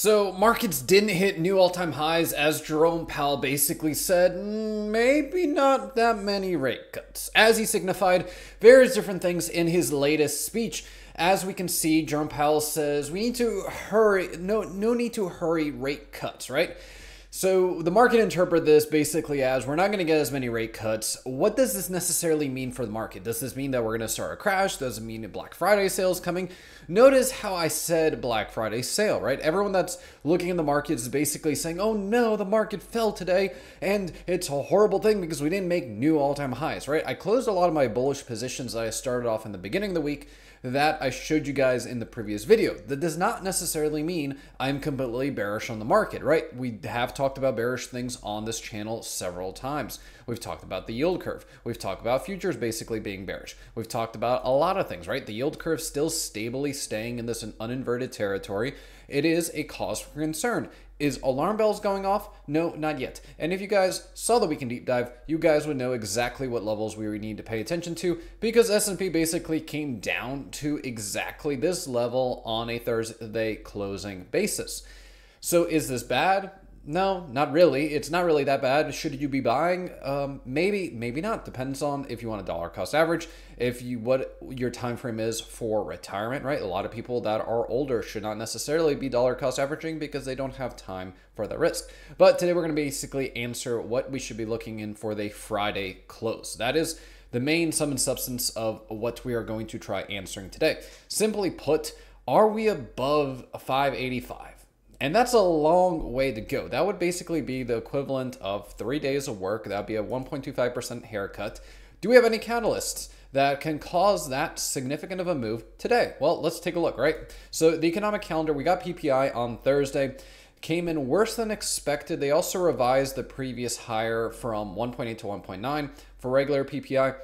So, markets didn't hit new all time highs as Jerome Powell basically said, "Mm, maybe not that many rate cuts, as he signified various different things in his latest speech. As we can see, Jerome Powell says we need to hurry, no, no need to hurry rate cuts, right? So the market interpret this basically as we're not going to get as many rate cuts. What does this necessarily mean for the market? Does this mean that we're going to start a crash? Does it mean Black Friday sales coming? Notice how I said Black Friday sale, right? Everyone that's looking in the market is basically saying, "Oh no, the market fell today and it's a horrible thing because we didn't make new all-time highs," right? I closed a lot of my bullish positions that I started off in the beginning of the week that I showed you guys in the previous video. That does not necessarily mean I'm completely bearish on the market, right? We have talked about bearish things on this channel several times. We've talked about the yield curve. We've talked about futures basically being bearish. We've talked about a lot of things, right? The yield curve still stably staying in this uninverted territory. It is a cause for concern. Is alarm bells going off? No, not yet. And if you guys saw the weekend deep dive, you guys would know exactly what levels we need to pay attention to because S&P basically came down to exactly this level on a Thursday closing basis. So is this bad? No, not really. It's not really that bad. Should you be buying? Um, maybe, maybe not. Depends on if you want a dollar cost average, if you what your time frame is for retirement, right? A lot of people that are older should not necessarily be dollar cost averaging because they don't have time for the risk. But today we're going to basically answer what we should be looking in for the Friday close. That is the main sum and substance of what we are going to try answering today. Simply put, are we above 585? And that's a long way to go. That would basically be the equivalent of three days of work. That would be a 1.25% haircut. Do we have any catalysts that can cause that significant of a move today? Well, let's take a look, right? So, the economic calendar, we got PPI on Thursday, came in worse than expected. They also revised the previous higher from 1.8 to 1.9 for regular PPI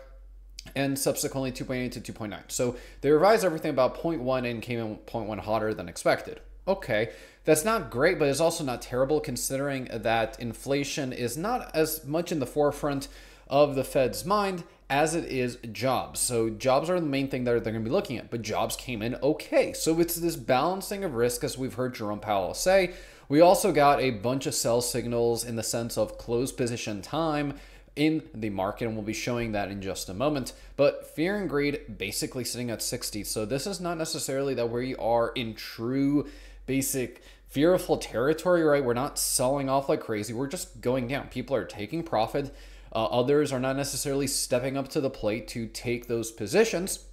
and subsequently 2.8 to 2.9. So they revised everything about 0.1 and came in 0.1 hotter than expected. Okay, that's not great, but it's also not terrible considering that inflation is not as much in the forefront of the Fed's mind as it is jobs. So jobs are the main thing that they're going to be looking at, but jobs came in okay. So it's this balancing of risk, as we've heard Jerome Powell say. We also got a bunch of sell signals in the sense of close position time in the market, and we'll be showing that in just a moment. But fear and greed basically sitting at 60. So this is not necessarily that we are in true basic fearful territory, right? We're not selling off like crazy. We're just going down. People are taking profit. Uh, others are not necessarily stepping up to the plate to take those positions.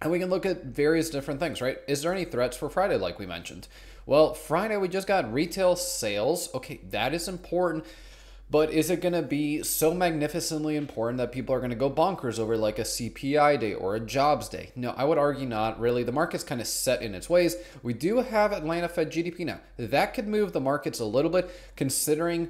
And we can look at various different things, right? Is there any threats for Friday, like we mentioned? Well, Friday, we just got retail sales. Okay, that is important but is it going to be so magnificently important that people are going to go bonkers over like a CPI day or a jobs day? No, I would argue not really. The market's kind of set in its ways. We do have Atlanta Fed GDP now. That could move the markets a little bit considering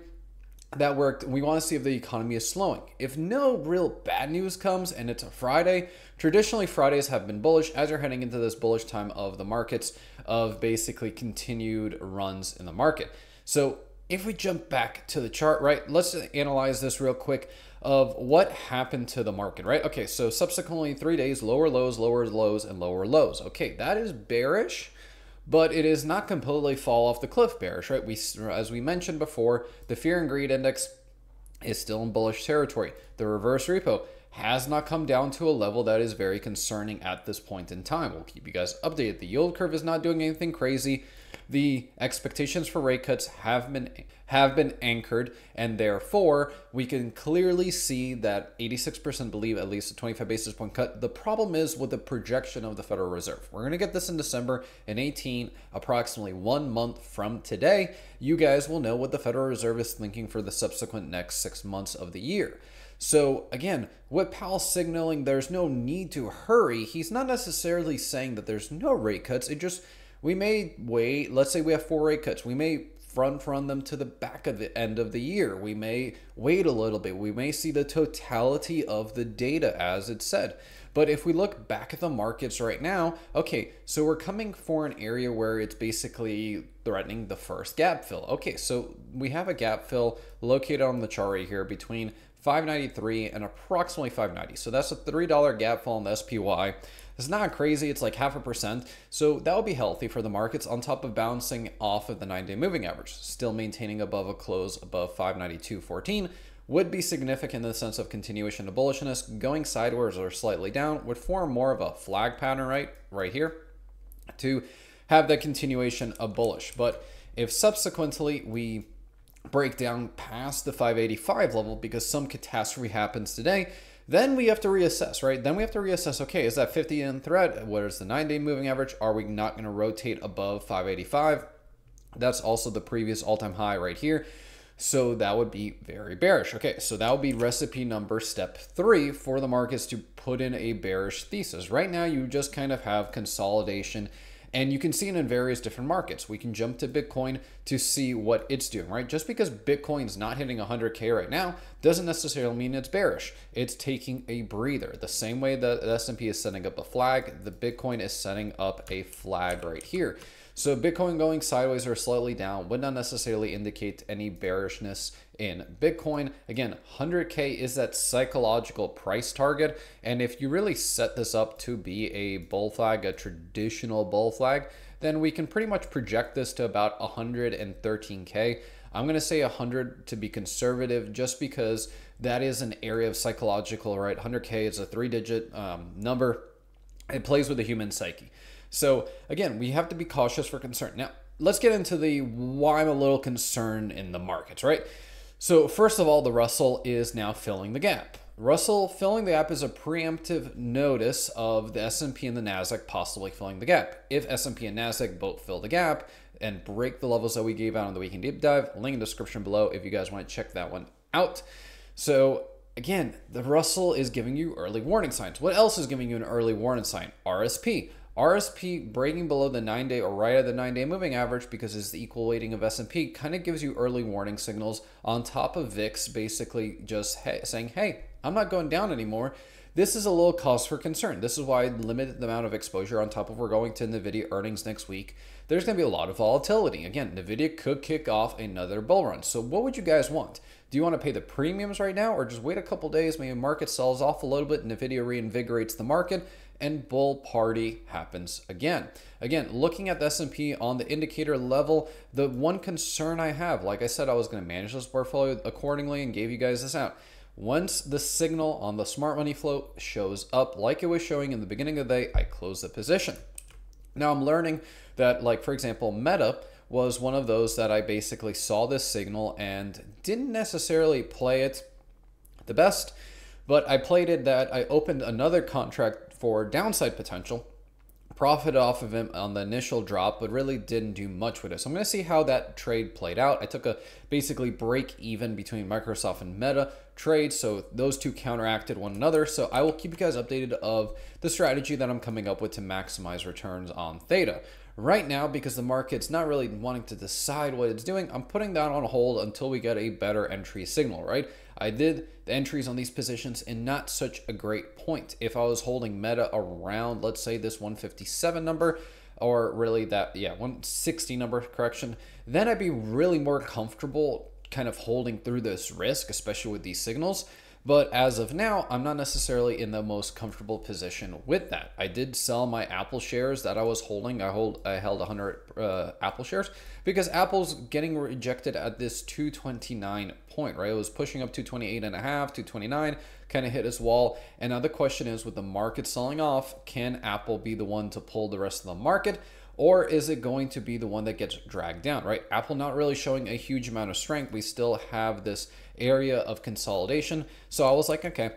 that we're, we want to see if the economy is slowing. If no real bad news comes and it's a Friday, traditionally Fridays have been bullish as you're heading into this bullish time of the markets of basically continued runs in the market. So if we jump back to the chart, right, let's analyze this real quick of what happened to the market, right? Okay, so subsequently three days, lower lows, lower lows, and lower lows. Okay, that is bearish, but it is not completely fall off the cliff bearish, right? We, as we mentioned before, the fear and greed index is still in bullish territory. The reverse repo has not come down to a level that is very concerning at this point in time. We'll keep you guys updated. The yield curve is not doing anything crazy the expectations for rate cuts have been have been anchored and therefore we can clearly see that 86% believe at least a 25 basis point cut the problem is with the projection of the federal reserve we're going to get this in december in 18 approximately one month from today you guys will know what the federal reserve is thinking for the subsequent next six months of the year so again, what Powell's signaling, there's no need to hurry. He's not necessarily saying that there's no rate cuts. It just we may wait, let's say we have four rate cuts. We may front run them to the back of the end of the year. We may wait a little bit. We may see the totality of the data as it said. But if we look back at the markets right now, okay, so we're coming for an area where it's basically threatening the first gap fill. Okay, so we have a gap fill located on the chart right here between 593 and approximately 590. So that's a $3 gap fill on the SPY. It's not crazy, it's like half a percent. So that would be healthy for the markets on top of bouncing off of the nine day moving average, still maintaining above a close above 592.14 would be significant in the sense of continuation of bullishness. Going sideways or slightly down would form more of a flag pattern right right here to have that continuation of bullish. But if subsequently we break down past the 585 level because some catastrophe happens today, then we have to reassess, right? Then we have to reassess, okay, is that 50 in threat? What is the nine day moving average? Are we not going to rotate above 585? That's also the previous all time high right here. So that would be very bearish. Okay, so that would be recipe number step three for the markets to put in a bearish thesis. Right now, you just kind of have consolidation and you can see it in various different markets. We can jump to Bitcoin to see what it's doing, right? Just because Bitcoin's not hitting 100K right now doesn't necessarily mean it's bearish. It's taking a breather. The same way that the S&P is setting up a flag, the Bitcoin is setting up a flag right here. So Bitcoin going sideways or slightly down would not necessarily indicate any bearishness in Bitcoin. Again, 100K is that psychological price target. And if you really set this up to be a bull flag, a traditional bull flag, then we can pretty much project this to about 113K. I'm going to say 100 to be conservative just because that is an area of psychological, right? 100K is a three digit um, number. It plays with the human psyche. So again, we have to be cautious for concern. Now, let's get into the why I'm a little concerned in the markets, right? So first of all, the Russell is now filling the gap. Russell filling the gap is a preemptive notice of the S&P and the Nasdaq possibly filling the gap. If S&P and Nasdaq both fill the gap and break the levels that we gave out on the weekend deep dive, link in the description below if you guys want to check that one out. So again, the Russell is giving you early warning signs. What else is giving you an early warning sign? RSP. RSP breaking below the nine day or right at the nine day moving average because it's the equal weighting of S&P kind of gives you early warning signals on top of VIX basically just hey, saying, hey, I'm not going down anymore. This is a little cause for concern. This is why I limited the amount of exposure on top of we're going to NVIDIA earnings next week. There's going to be a lot of volatility. Again, NVIDIA could kick off another bull run. So what would you guys want? Do you want to pay the premiums right now or just wait a couple days, maybe market sells off a little bit, and NVIDIA reinvigorates the market, and bull party happens again. Again, looking at the S&P on the indicator level, the one concern I have, like I said, I was going to manage this portfolio accordingly and gave you guys this out. Once the signal on the smart money float shows up like it was showing in the beginning of the day, I close the position. Now I'm learning that, like for example, Meta was one of those that I basically saw this signal and didn't necessarily play it the best, but I played it that I opened another contract for downside potential. Profit off of him on the initial drop, but really didn't do much with it. So I'm going to see how that trade played out. I took a basically break even between Microsoft and Meta trade, so those two counteracted one another. So I will keep you guys updated of the strategy that I'm coming up with to maximize returns on Theta. Right now, because the market's not really wanting to decide what it's doing, I'm putting that on hold until we get a better entry signal, right? I did the entries on these positions in not such a great point. If I was holding meta around, let's say this 157 number, or really that, yeah, 160 number correction, then I'd be really more comfortable kind of holding through this risk, especially with these signals. But as of now, I'm not necessarily in the most comfortable position with that. I did sell my Apple shares that I was holding. I hold I held 100 uh, Apple shares because Apple's getting rejected at this 229 point, right? It was pushing up 228 and a half, 229, kind of hit its wall. And now the question is with the market selling off, can Apple be the one to pull the rest of the market? Or is it going to be the one that gets dragged down, right? Apple not really showing a huge amount of strength. We still have this area of consolidation. So I was like, okay,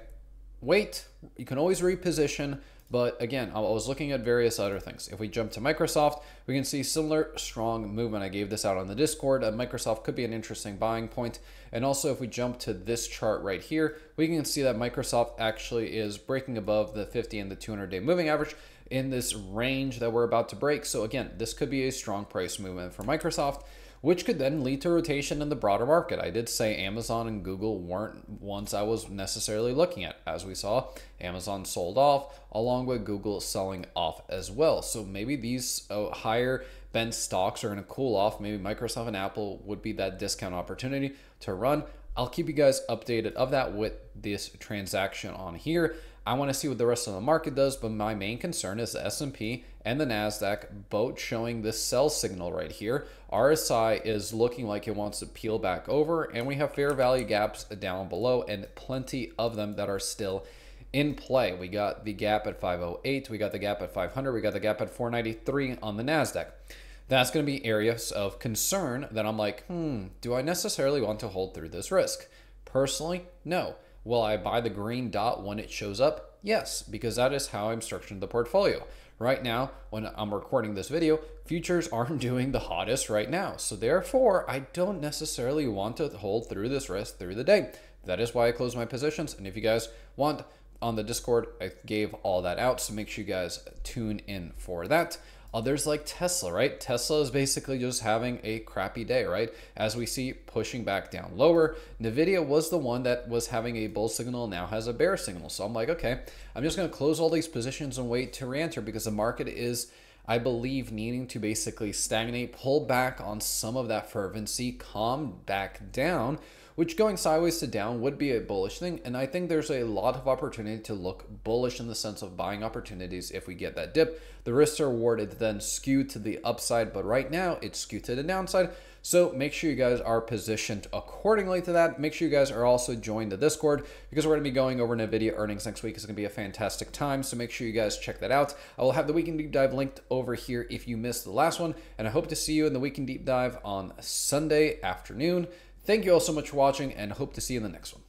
wait, you can always reposition. But again, I was looking at various other things. If we jump to Microsoft, we can see similar strong movement. I gave this out on the Discord. Uh, Microsoft could be an interesting buying point. And also, if we jump to this chart right here, we can see that Microsoft actually is breaking above the 50 and the 200 day moving average in this range that we're about to break. So again, this could be a strong price movement for Microsoft, which could then lead to rotation in the broader market. I did say Amazon and Google weren't ones I was necessarily looking at. As we saw, Amazon sold off along with Google selling off as well. So maybe these uh, higher bent stocks are going to cool off. Maybe Microsoft and Apple would be that discount opportunity to run. I'll keep you guys updated of that with this transaction on here. I want to see what the rest of the market does, but my main concern is the S&P and the Nasdaq both showing this sell signal right here. RSI is looking like it wants to peel back over, and we have fair value gaps down below, and plenty of them that are still in play. We got the gap at 508, we got the gap at 500, we got the gap at 493 on the Nasdaq. That's going to be areas of concern that I'm like, hmm, do I necessarily want to hold through this risk? Personally, no. Will I buy the green dot when it shows up? Yes, because that is how I'm structuring the portfolio. Right now, when I'm recording this video, futures aren't doing the hottest right now. So therefore, I don't necessarily want to hold through this risk through the day. That is why I close my positions. And if you guys want on the Discord, I gave all that out. So make sure you guys tune in for that. Others like Tesla, right? Tesla is basically just having a crappy day, right? As we see pushing back down lower. Nvidia was the one that was having a bull signal, now has a bear signal. So I'm like, okay, I'm just going to close all these positions and wait to re-enter because the market is, I believe, needing to basically stagnate, pull back on some of that fervency, calm back down which going sideways to down would be a bullish thing. And I think there's a lot of opportunity to look bullish in the sense of buying opportunities if we get that dip. The risks are rewarded then skewed to the upside, but right now it's skewed to the downside. So make sure you guys are positioned accordingly to that. Make sure you guys are also joined the Discord because we're going to be going over NVIDIA earnings next week. It's going to be a fantastic time. So make sure you guys check that out. I will have the Weekend Deep Dive linked over here if you missed the last one. And I hope to see you in the Weekend Deep Dive on Sunday afternoon. Thank you all so much for watching and hope to see you in the next one.